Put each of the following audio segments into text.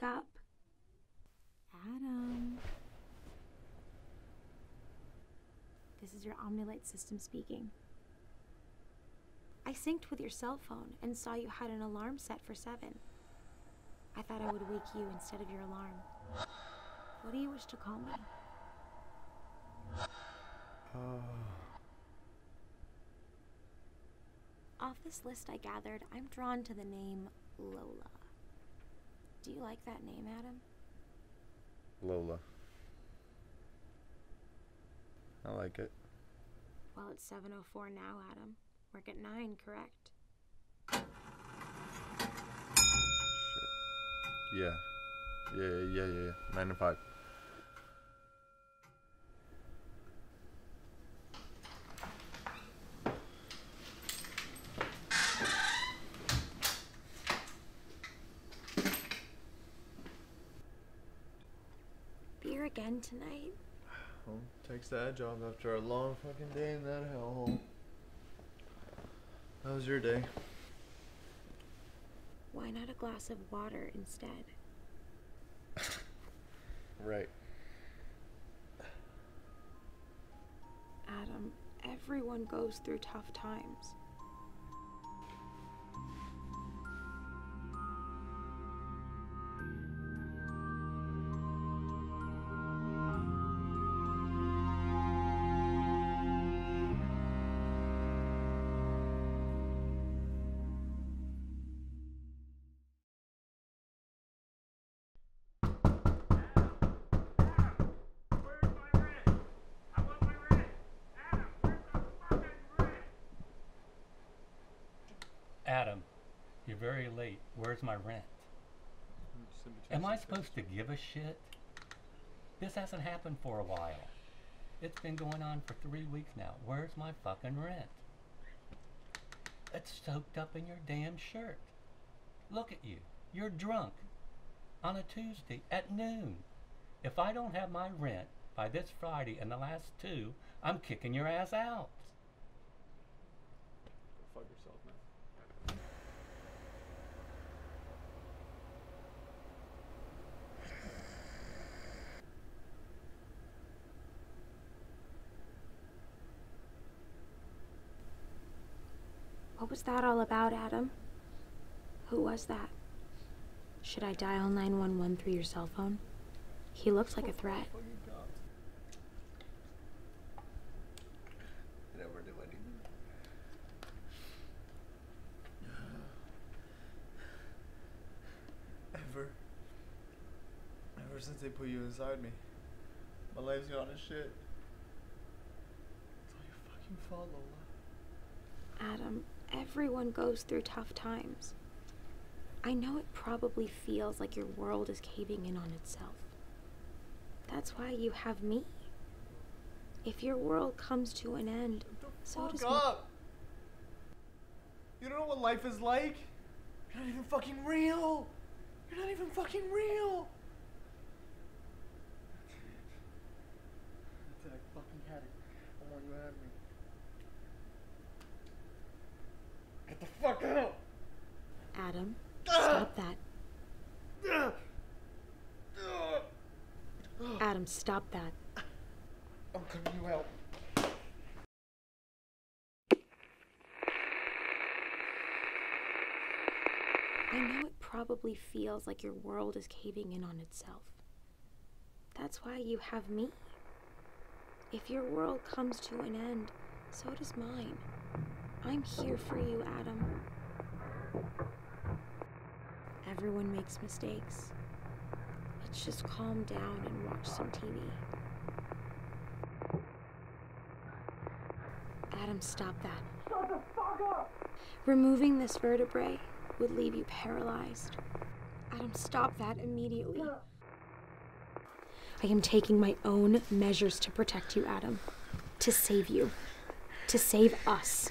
wake up. Adam. This is your Omnilight system speaking. I synced with your cell phone and saw you had an alarm set for 7. I thought I would wake you instead of your alarm. What do you wish to call me? Oh. Off this list I gathered, I'm drawn to the name Lola. Do you like that name, Adam? Lola. I like it. Well, it's 7.04 now, Adam. Work at 9, correct? Shit. Yeah. Yeah, yeah, yeah, yeah. 9 to 5. tonight. Well, takes the edge off after a long fucking day in that hellhole. How was your day? Why not a glass of water instead? right. Adam, everyone goes through tough times. Adam, you're very late. Where's my rent? Am I supposed to give a shit? This hasn't happened for a while. It's been going on for three weeks now. Where's my fucking rent? It's soaked up in your damn shirt. Look at you. You're drunk. On a Tuesday at noon. If I don't have my rent by this Friday and the last two, I'm kicking your ass out. Fuck yourself, man. What was that all about, Adam? Who was that? Should I dial 911 through your cell phone? He looks like a threat. Never do anything. Ever. Ever since they put you inside me, my life's gone to shit. It's all your fucking fault, Lola. Adam, everyone goes through tough times. I know it probably feels like your world is caving in on itself. That's why you have me. If your world comes to an end, so does up! You don't know what life is like? You're not even fucking real! You're not even fucking real! I fucking had it. I want you out of me. Get the fuck out! Adam, stop that. Adam, stop that. I'm cutting you out. I know it probably feels like your world is caving in on itself. That's why you have me. If your world comes to an end, so does mine. I'm here for you, Adam. Everyone makes mistakes. Let's just calm down and watch some TV. Adam, stop that. Shut the fuck up! Removing this vertebrae would leave you paralyzed. Adam, stop that immediately. I am taking my own measures to protect you, Adam. To save you. To save us.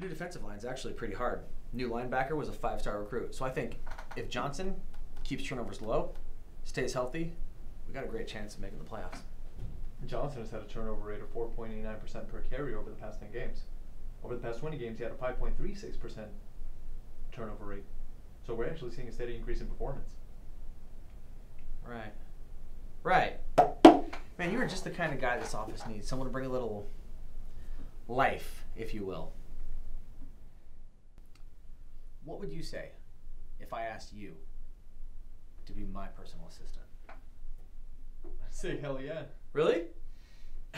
The new defensive line is actually pretty hard. New linebacker was a five star recruit. So I think if Johnson keeps turnovers low, stays healthy, we got a great chance of making the playoffs. Johnson has had a turnover rate of 4.89% per carry over the past 10 games. Over the past 20 games, he had a 5.36% turnover rate. So we're actually seeing a steady increase in performance. Right. Right. Man, you are just the kind of guy this office needs. Someone to bring a little life, if you will. What would you say if I asked you to be my personal assistant? I'd say hell yeah. Really?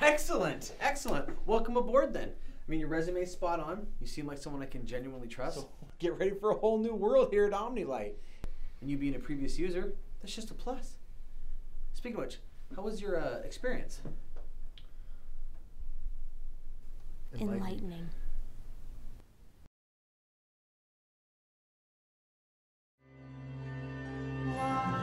Excellent. Excellent. Welcome aboard then. I mean, your resume's spot on. You seem like someone I can genuinely trust. So Get ready for a whole new world here at OmniLight. And you being a previous user, that's just a plus. Speaking of which, how was your uh, experience? Enlightening. Bye.